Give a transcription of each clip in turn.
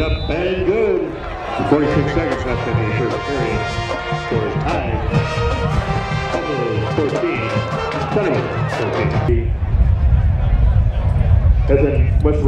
up and good. 46 seconds left in the third period. Score is tied. Hubble 14. Sullivan 14. That's in West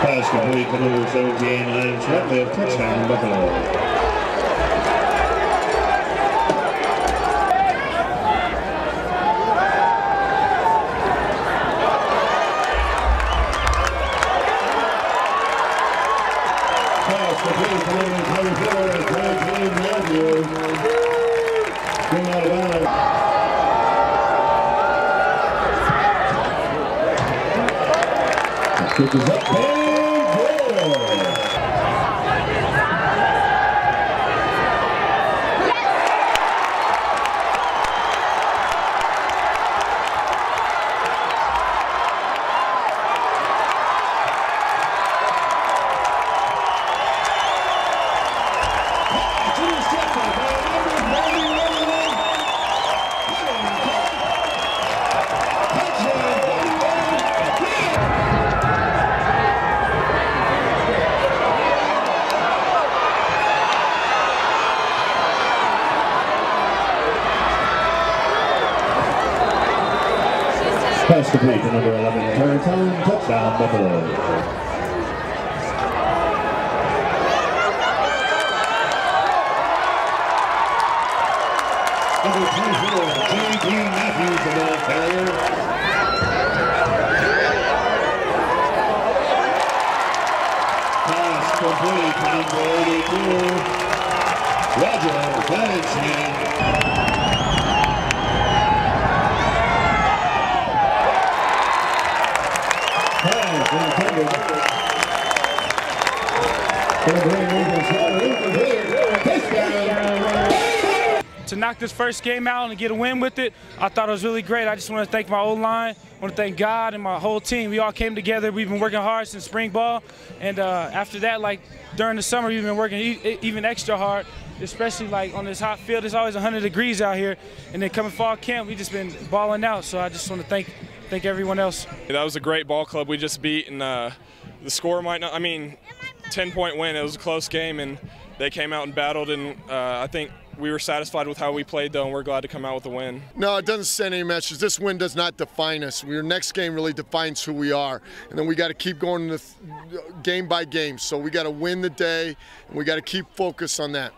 Pass complete to number 17, Lance Ratliff, touchdown Buffalo. Pass complete to number 24, Franklin Matthews. Going out of bounds. Kick is up and Pass complete to number 11, Tarantine, touchdown Buffalo. Number 24, J.B. Mathews, the ball. Pass complete to number 82, Roger Flanagan. To knock this first game out and get a win with it, I thought it was really great. I just want to thank my old line. I want to thank God and my whole team. We all came together. We've been working hard since spring ball, and uh, after that, like during the summer, we've been working e- even extra hard. Especially like on this hot field, it's always 100 degrees out here, and then coming fall camp, we just been balling out. So I just want to thank thank everyone else. That was a great ball club we just beat, and uh, the score might not. I mean, 10 point win. It was a close game, and they came out and battled, and uh, I think we were satisfied with how we played, though, and we're glad to come out with a win. No, it doesn't send any message. This win does not define us. Your next game really defines who we are, and then we got to keep going the game by game. So we got to win the day, and we got to keep focused on that.